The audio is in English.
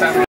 Sam.